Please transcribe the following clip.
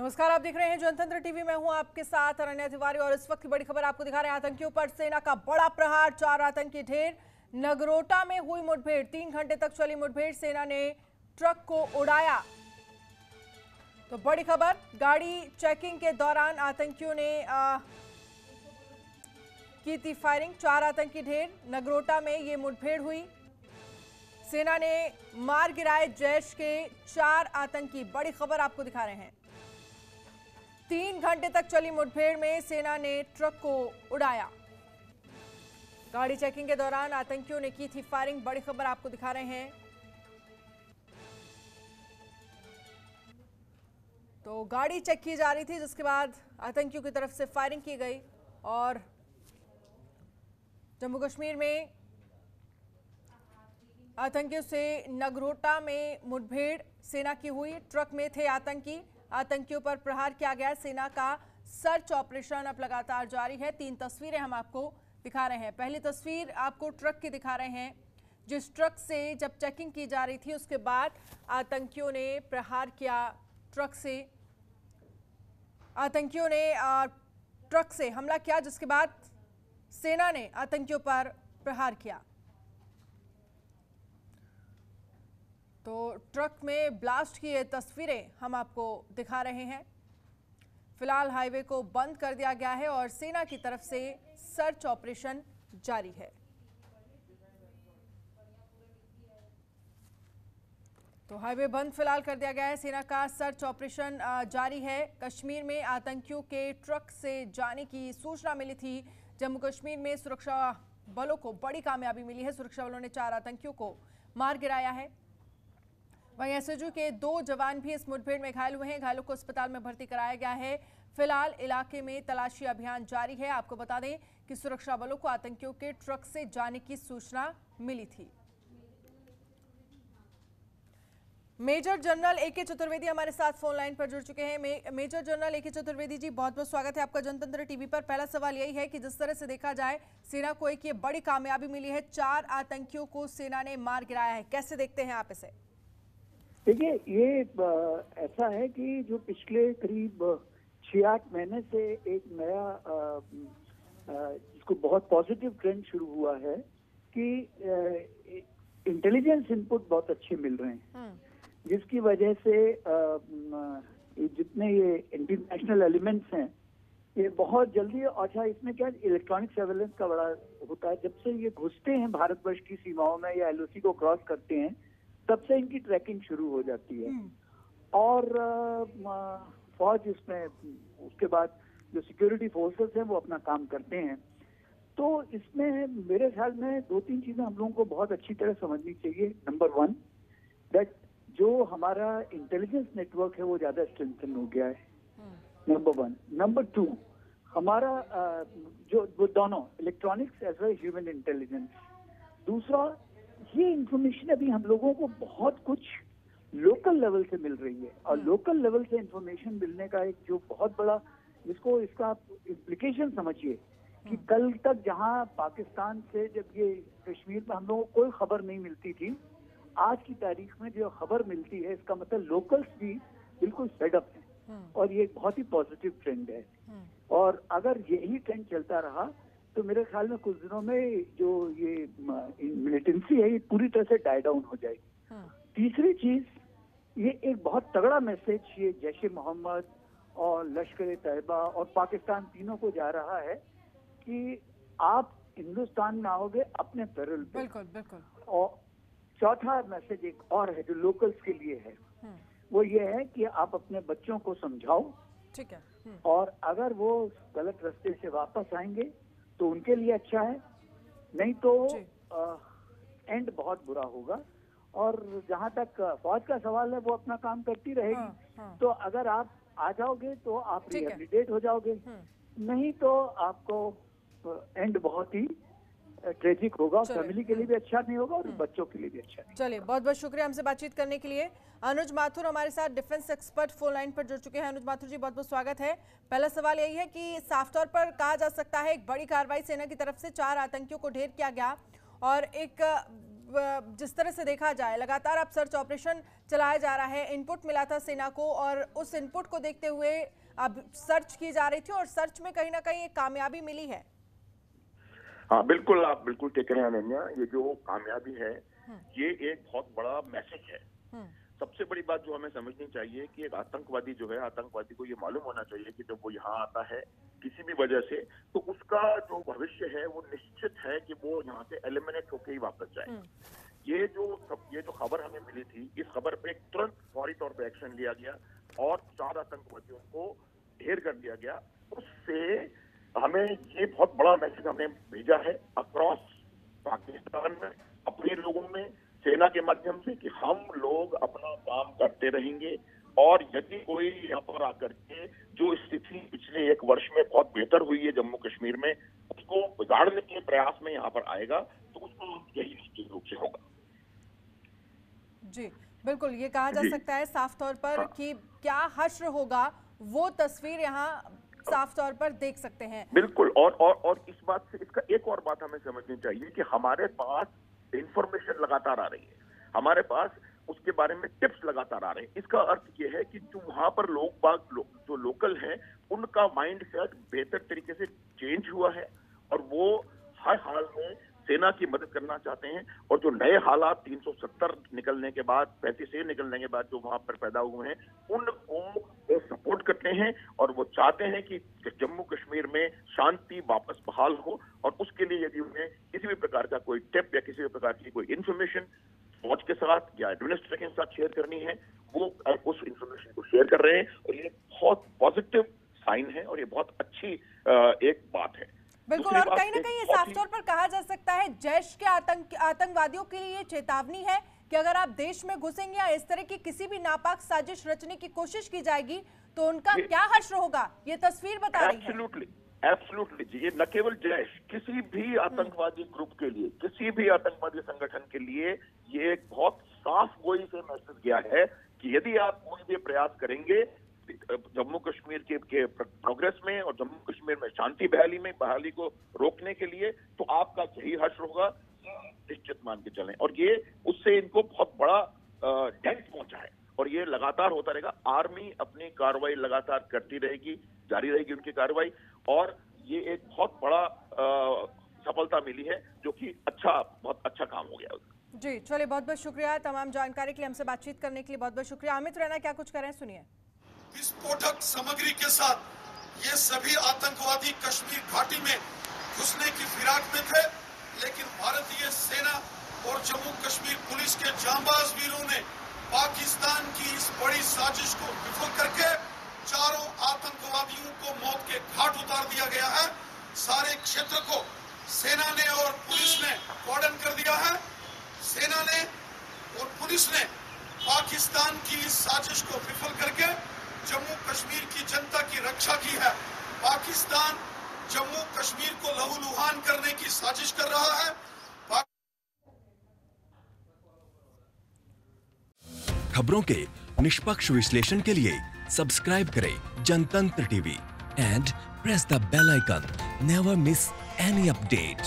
नमस्कार आप देख रहे हैं जनतंत्र टीवी। में हूँ आपके साथ अरण्या तिवारी और इस वक्त की बड़ी खबर आपको दिखा रहे हैं। आतंकियों पर सेना का बड़ा प्रहार चार आतंकी ढेर। नगरोटा में हुई मुठभेड़ तीन घंटे तक चली मुठभेड़। सेना ने ट्रक को उड़ाया। तो बड़ी खबर गाड़ी चेकिंग के दौरान आतंकियों ने आ, की थी फायरिंग चार आतंकी ढेर। नगरोटा में ये मुठभेड़ हुई। सेना ने मार गिराए जैश के चार आतंकी। बड़ी खबर आपको दिखा रहे हैं। तीन घंटे तक चली मुठभेड़ में सेना ने ट्रक को उड़ाया। गाड़ी चेकिंग के दौरान आतंकियों ने की थी फायरिंग। बड़ी खबर आपको दिखा रहे हैं। तो गाड़ी चेक की जा रही थी, जिसके बाद आतंकियों की तरफ़ से फायरिंग की गई और जम्मू कश्मीर में आतंकियों से नगरोटा में मुठभेड़ सेना की हुई। ट्रक में थे आतंकी। आतंकियों पर प्रहार किया गया। सेना का सर्च ऑपरेशन अब लगातार जारी है। तीन तस्वीरें हम आपको दिखा रहे हैं। पहली तस्वीर आपको ट्रक की दिखा रहे हैं, जिस ट्रक से जब चेकिंग की जा रही थी, उसके बाद आतंकियों ने प्रहार किया ट्रक से। आतंकियों ने ट्रक से हमला किया, जिसके बाद सेना ने आतंकियों पर प्रहार किया। तो ट्रक में ब्लास्ट की ये तस्वीरें हम आपको दिखा रहे हैं। फ़िलहाल हाईवे को बंद कर दिया गया है और सेना की तरफ़ से सर्च ऑपरेशन जारी है। तो हाईवे बंद फ़िलहाल कर दिया गया है। सेना का सर्च ऑपरेशन जारी है। कश्मीर में आतंकियों के ट्रक से जाने की सूचना मिली थी। जम्मू कश्मीर में सुरक्षा बलों को बड़ी कामयाबी मिली है। सुरक्षा बलों ने चार आतंकियों को मार गिराया है। वहीं एसओजी के दो जवान भी इस मुठभेड़ में घायल हुए हैं। घायलों को अस्पताल में भर्ती कराया गया है। फ़िलहाल इलाके में तलाशी अभियान जारी है। आपको बता दें कि सुरक्षा बलों को आतंकियों के ट्रक से जाने की सूचना मिली थी। मेजर जनरल ए के चतुर्वेदी हमारे साथ फ़ोन लाइन पर जुड़ चुके हैं। मे, मेजर जनरल ए के चतुर्वेदी जी बहुत बहुत स्वागत है आपका जनतंत्र टीवी पर। पहला सवाल यही है कि जिस तरह से देखा जाए सेना को एक ये बड़ी कामयाबी मिली है। चार आतंकियों को सेना ने मार गिराया है। कैसे देखते हैं आप इसे? देखिए ये ऐसा है कि जो पिछले करीब छह आठ महीने से एक नया जिसको बहुत पॉजिटिव ट्रेंड शुरू हुआ है कि इंटेलिजेंस इनपुट बहुत अच्छे मिल रहे हैं हम्म। जिसकी वजह से जितने ये इंटरनेशनल एलिमेंट्स हैं ये बहुत जल्दी अच्छा इसमें क्या इलेक्ट्रॉनिक सर्वेलेंस का बड़ा होता है जब से ये घुसते हैं भारतवर्ष की सीमाओं में या एलओसी को क्रॉस करते हैं तब से इनकी ट्रैकिंग शुरू हो जाती है। हम्म। और फौज इसमें उसके बाद जो सिक्योरिटी फोर्सेस हैं वो अपना काम करते हैं। तो इसमें मेरे ख्याल में दो तीन चीज़ें हम लोगों को बहुत अच्छी तरह समझनी चाहिए। नंबर वन दैट जो हमारा इंटेलिजेंस नेटवर्क है वो ज़्यादा स्ट्रेंथन हो गया है। नंबर वन नंबर टू हमारा जो वो दोनों electronics as well human intelligence दूसरा ये इंफॉर्मेशन अभी हम लोगों को बहुत कुछ लोकल लेवल से मिल रही है और लोकल हम्म। लेवल से इंफॉर्मेशन मिलने का एक जो बहुत बड़ा जिसको इसका आप इम्प्लीकेशन समझिए कि हम्म। कल तक जहाँ पाकिस्तान से जब ये कश्मीर में हम लोगों को कोई खबर नहीं मिलती थी आज की तारीख में जो खबर मिलती है इसका मतलब लोकल्स भी बिल्कुल सेटअप है हम्म। और ये एक बहुत ही पॉजिटिव ट्रेंड है और अगर यही ट्रेंड चलता रहा तो मेरे ख्याल में कुछ दिनों में जो ये मिलिटेंसी है ये पूरी तरह से डाई डाउन हो जाएगी हाँ। तीसरी चीज़ ये एक बहुत तगड़ा मैसेज ये जैश मोहम्मद और लश्कर तैयबा और पाकिस्तान तीनों को जा रहा है कि आप हिंदुस्तान में आओगे अपने पैरल पे बिल्कुल बिल्कुल और चौथा मैसेज एक और है जो लोकल्स के लिए है हाँ। वो ये है कि आप अपने बच्चों को समझाओ ठीक है हाँ। और अगर वो गलत रास्ते से वापस आएँगे तो उनके लिए अच्छा है। नहीं तो आ, एंड बहुत बुरा होगा। और जहाँ तक फौज का सवाल है वो अपना काम करती रहेगी। हाँ, हाँ। तो अगर आप आ जाओगे तो आप रिहेबिलिटेट हो। जाओगे। हम्म। नहीं तो आपको एंड बहुत ही ट्रेजिक होगा फैमिली के लिए भी अच्छा नहीं होगा और हम्म। बच्चों के लिए भी अच्छा नहीं चलिए बहुत बहुत शुक्रिया हमसे बातचीत करने के लिए। अनुज माथुर हमारे साथ डिफेंस एक्सपर्ट फ़ोन लाइन पर जुड़ चुके हैं। अनुज माथुर जी बहुत बहुत स्वागत है। पहला सवाल यही है कि साफ़ तौर पर कहा जा सकता है एक बड़ी कार्रवाई सेना की तरफ़ से चार आतंकियों को ढेर किया गया और एक जिस तरह से देखा जाए लगातार अब सर्च ऑपरेशन चलाया जा रहा है। इनपुट मिला था सेना को और उस इनपुट को देखते हुए अब सर्च की जा रही थी और सर्च में कहीं ना कहीं एक कामयाबी मिली है। हाँ बिल्कुल आप बिल्कुल ठीक रहे हैं अनन्या। ये जो कामयाबी है ये एक बहुत बड़ा मैसेज है। सबसे बड़ी बात जो हमें समझनी चाहिए कि एक आतंकवादी जो है आतंकवादी को ये मालूम होना चाहिए कि जब वो यहाँ आता है किसी भी वजह से तो उसका जो भविष्य है वो निश्चित है कि वो यहाँ से एलिमिनेट होकर ही वापस जाए। ये जो ये जो खबर हमें मिली थी इस खबर पे तुरंत फौरी तौर पर एक्शन लिया गया और चार आतंकवादियों को ढेर कर दिया गया। उससे हमें ये बहुत बड़ा मैसेज हमने भेजा है अक्रॉस पाकिस्तान में अपने लोगों में सेना के माध्यम से कि हम लोग अपना काम करते रहेंगे। और यदि कोई यहाँ पर आकर के जो स्थिति पिछले एक वर्ष में बहुत बेहतर हुई है जम्मू कश्मीर में उसको बिगाड़ने के प्रयास में यहाँ पर आएगा तो उसको यही निश्चित रूप से होगा। जी बिल्कुल ये कहा जा। सकता है साफ़ तौर पर हाँ। कि क्या हश्र होगा वो तस्वीर यहाँ साफ़ तौर पर देख सकते हैं। बिल्कुल और और और इस बात से इसका एक और बात हमें समझनी चाहिए कि हमारे पास इंफॉर्मेशन लगातार आ रही है। हमारे पास उसके बारे में टिप्स लगातार आ रहे हैं। इसका अर्थ यह है कि जो वहाँ पर लोग बाग लो, जो लोकल हैं उनका माइंड सेट बेहतर तरीके से चेंज हुआ है और वो हर हाल में सेना की मदद करना चाहते हैं और जो नए हालात 370 निकलने के बाद, पैंतीस से निकलने के बाद जो वहाँ पर पैदा हुए हैं, उनको वो सपोर्ट करते हैं और वो चाहते हैं कि जम्मू कश्मीर में शांति वापस बहाल हो और उसके लिए यदि उन्हें किसी भी प्रकार का कोई टिप या किसी भी प्रकार की कोई इन्फॉर्मेशन फौज के साथ या एडमिनिस्ट्रेशन के साथ शेयर करनी है, वो उस इन्फॉर्मेशन को शेयर कर रहे हैं और ये बहुत पॉजिटिव साइन है और ये बहुत अच्छी एक बात है। बिल्कुल और कहीं ना कहीं साफ़ तौर पर कहा जा सकता है जैश के आतंक आतंकवादियों के लिए चेतावनी है कि अगर आप देश में घुसेंगे या इस तरह की किसी भी नापाक साजिश रचने की कोशिश की जाएगी तो उनका क्या हश्र होगा? ये तस्वीर बता रही है। एब्सोल्युटली जी ये न केवल जैश किसी भी आतंकवादी ग्रुप के लिए किसी भी आतंकवादी संगठन के लिए ये एक बहुत साफ़ गोई से मैसेज गया है कि यदि आप कोई भी प्रयास करेंगे जम्मू कश्मीर के, के प्रोग्रेस में और जम्मू कश्मीर में शांति बहाली में बहाली को रोकने के लिए तो आपका यही हर्ष होगा। निश्चित मान के चलें। और ये उससे इनको बहुत बड़ा डेंट पहुँचा है। और ये लगातार होता रहेगा। आर्मी अपनी कार्रवाई लगातार करती रहेगी जारी रहेगी उनकी कार्रवाई। और ये एक बहुत बड़ा सफलता मिली है जो कि अच्छा बहुत अच्छा काम हो गया। जी चलिए बहुत बहुत शुक्रिया तमाम जानकारी के लिए। हमसे बातचीत करने के लिए बहुत बहुत शुक्रिया। अमित रैना क्या कुछ करें सुनिए। विस्फोटक सामग्री के साथ ये सभी आतंकवादी कश्मीर घाटी में घुसने की फिराक में थे, लेकिन भारतीय सेना और जम्मू कश्मीर पुलिस के जांबाज वीरों ने पाकिस्तान की इस बड़ी साजिश को विफल करके चारों आतंकवादियों को मौत के घाट उतार दिया गया है। सारे क्षेत्र को सेना ने और पुलिस ने कॉर्डन कर दिया है। सेना ने और पुलिस ने पाकिस्तान की इस साजिश को विफल करके जम्मू कश्मीर की जनता की रक्षा की है। पाकिस्तान जम्मू कश्मीर को लहूलुहान करने की साजिश कर रहा है। खबरों के निष्पक्ष विश्लेषण के लिए सब्सक्राइब करें Jantantra TV and press the bell icon. Never miss any update